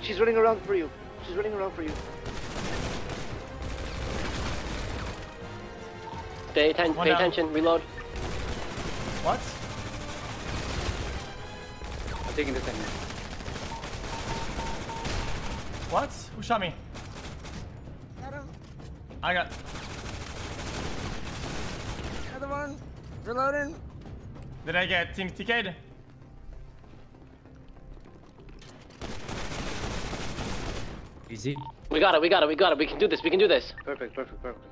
She's running around for you. She's running around for you. Pay, atten One pay down. attention, reload. What? I'm taking this thing. What? Who shot me? Got. I got. Another one. Reloading. Did I get team TK'd? Easy. We got it, we got it, we got it. We can do this, we can do this. Perfect, perfect, perfect.